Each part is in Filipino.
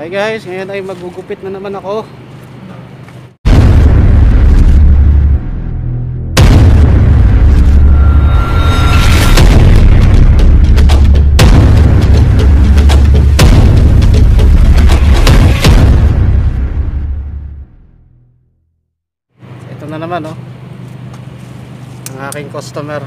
Hi guys, ngayon ay magugupit na naman ako. Ito na naman oh. Ang aking customer.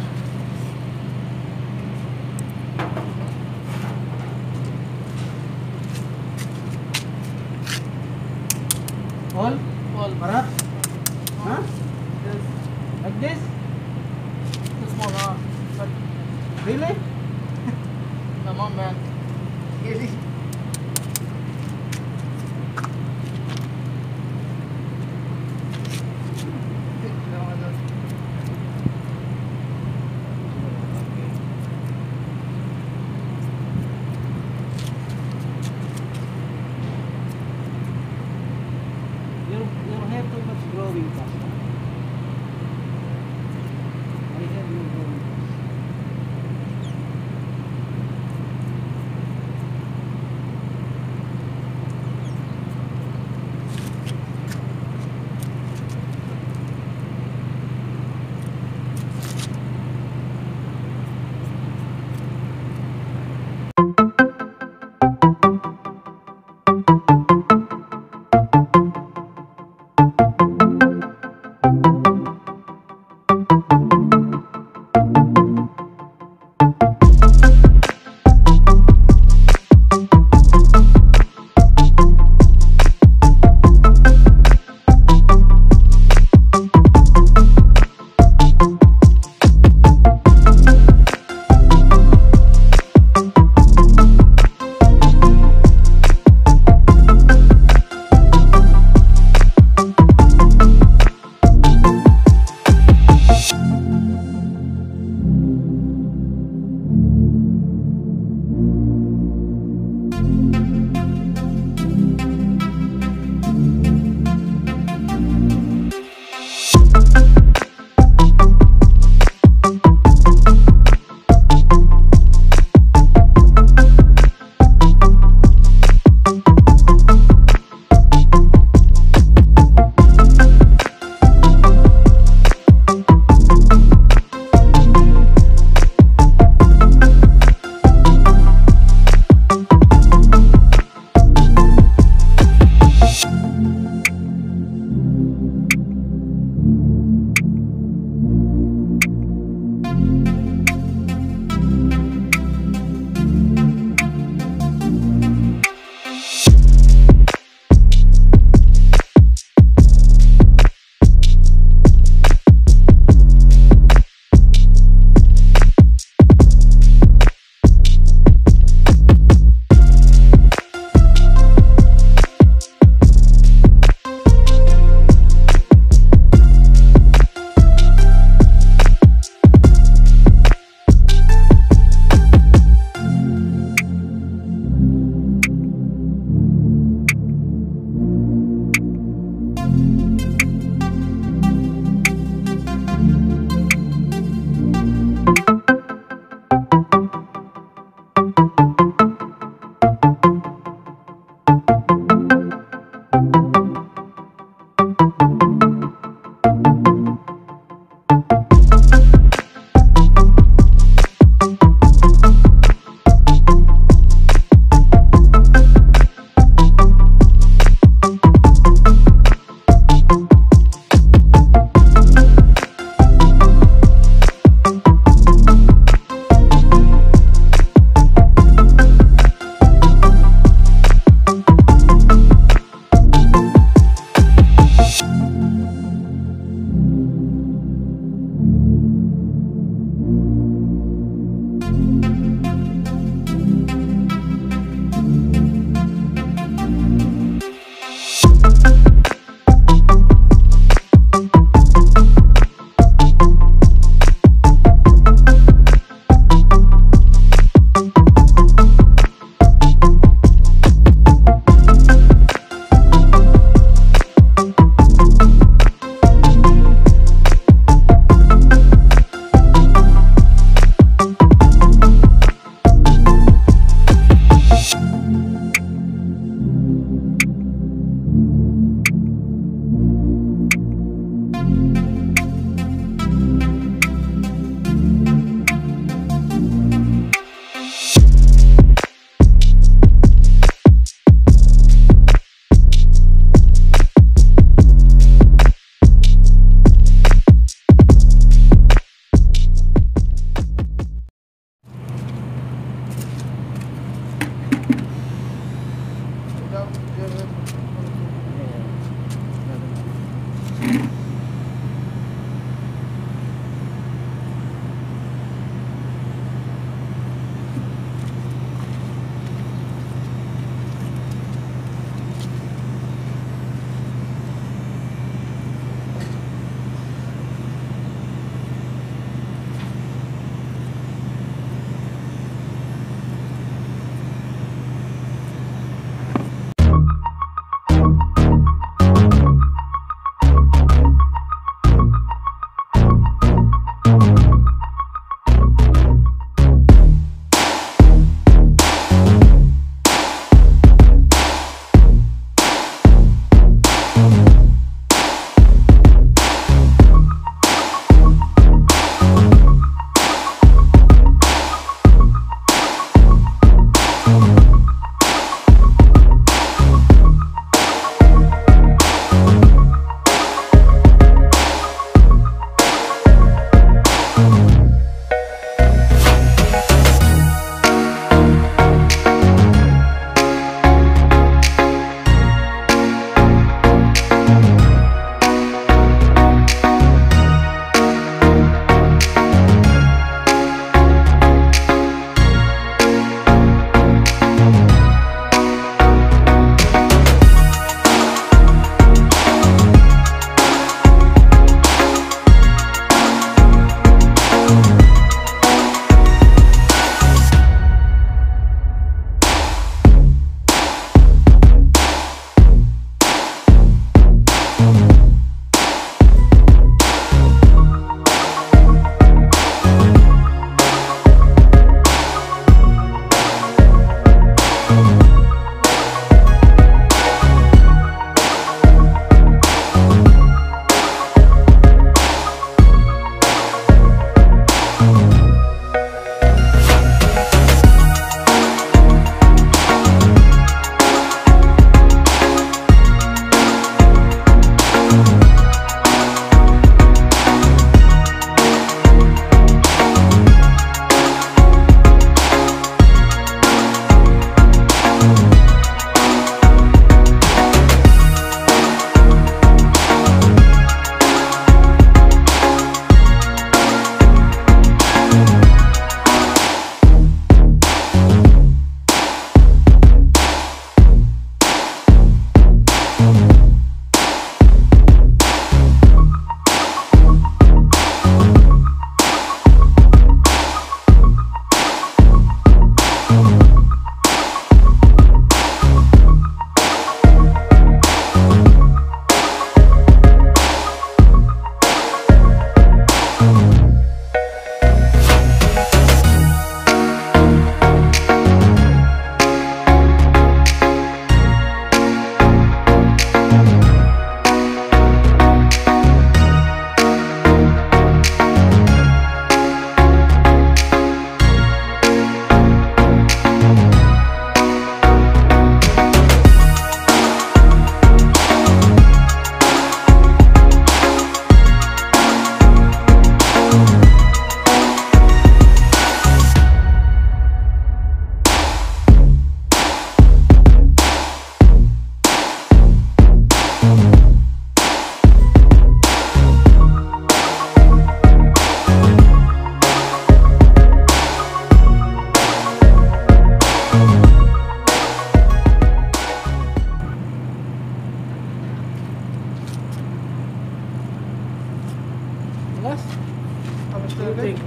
eh.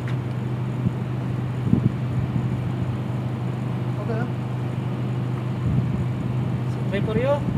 Okay. Subscribe for you.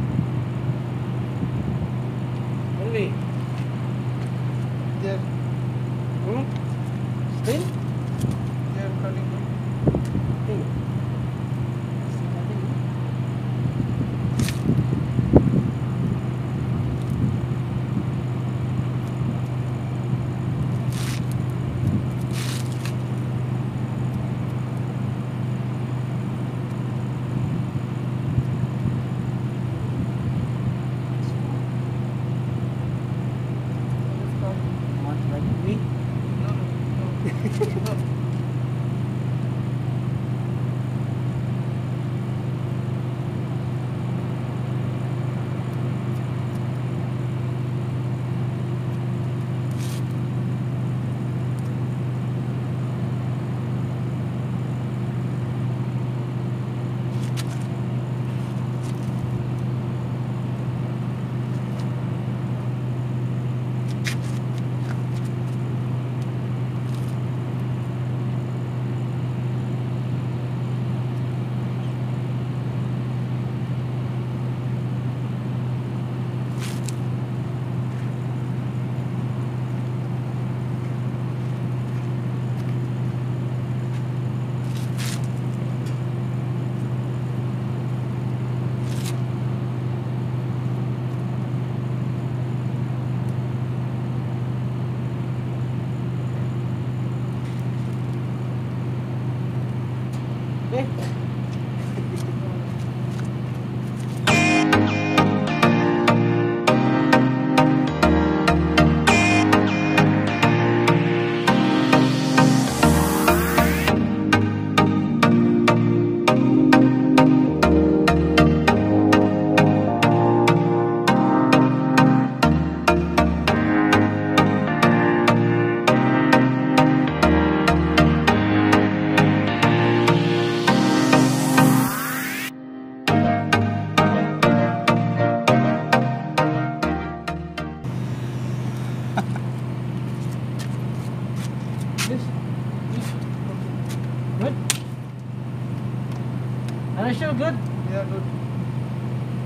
Siya, good? Yeah, good.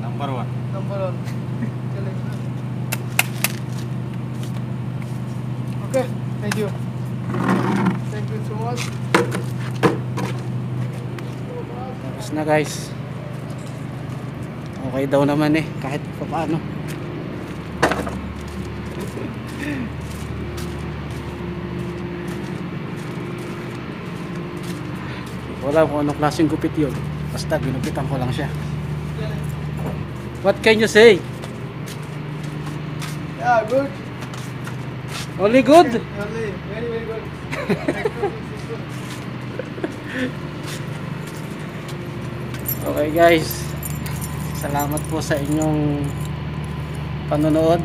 Number one. Number one. Okay, thank you. Thank you so much. Tapos na guys. Okay daw naman eh, kahit pa paano. Wala kung anong klaseng gupit yun. Basta ginupitan ko lang siya. What can you say? Yeah, good. Only good? Only very very good. Okay guys. Salamat po sa inyong panonood.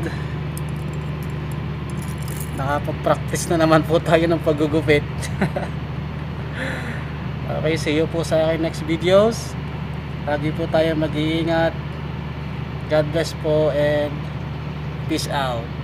Nakapag-practice na naman po tayo ng paggugupit. okay, see you po sa aking next videos. Lagi po tayo mag-iingat. God bless po and peace out.